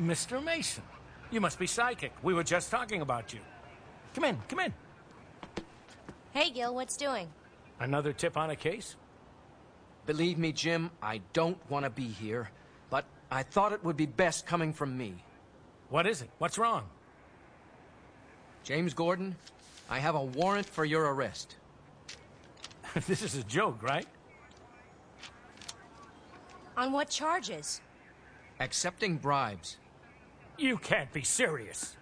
Mr. Mason, you must be psychic. We were just talking about you. Come in, come in. Hey, Gil, what's doing? Another tip on a case? Believe me, Jim, I don't want to be here, but I thought it would be best coming from me. What is it? What's wrong? James Gordon, I have a warrant for your arrest. this is a joke, right? On what charges? Accepting bribes. You can't be serious.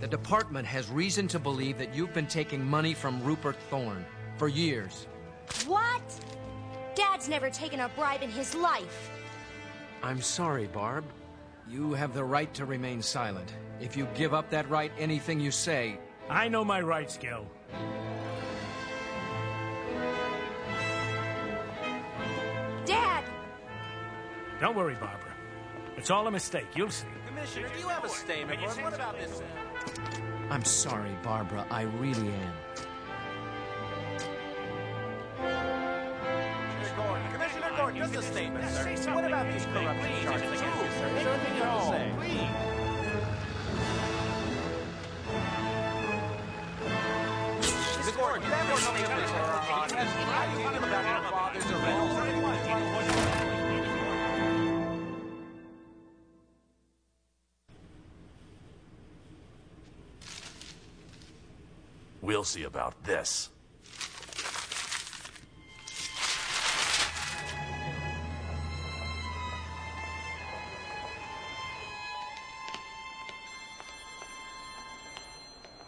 The department has reason to believe that you've been taking money from Rupert Thorne for years. What? Dad's never taken a bribe in his life. I'm sorry, Barb. You have the right to remain silent. If you give up that right, anything you say... I know my rights, Gil. Dad! Don't worry, Barbara. It's all a mistake. You'll see. Commissioner, do you have a statement? What about this? I'm sorry, Barbara. I really am. Commissioner Gordon, Commissioner just a statement, sir. What about these corruption charges against you, sir? Is there anything you have to say? Mr. Gordon, you have no statement for our audience. How do you feel about your father's arrest? We'll see about this.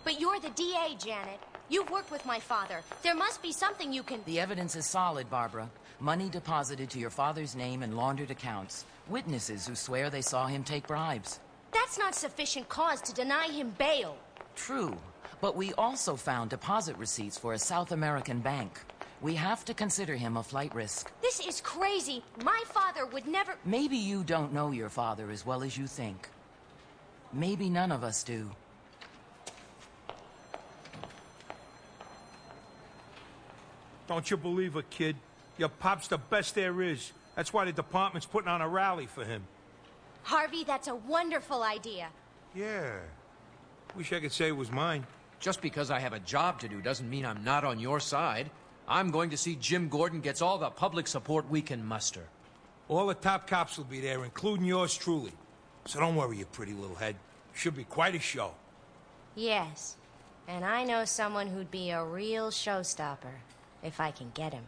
But you're the DA, Janet. You've worked with my father. There must be something you can... The evidence is solid, Barbara. Money deposited to your father's name in laundered accounts. Witnesses who swear they saw him take bribes. That's not sufficient cause to deny him bail. True, but we also found deposit receipts for a South American bank. We have to consider him a flight risk. This is crazy. My father would never... Maybe you don't know your father as well as you think. Maybe none of us do. Don't you believe it, kid? Your pop's the best there is. That's why the department's putting on a rally for him. Harvey, that's a wonderful idea. Yeah. Wish I could say it was mine. Just because I have a job to do doesn't mean I'm not on your side. I'm going to see Jim Gordon gets all the public support we can muster. All the top cops will be there, including yours truly. So don't worry, you pretty little head. Should be quite a show. Yes. And I know someone who'd be a real showstopper, if I can get him.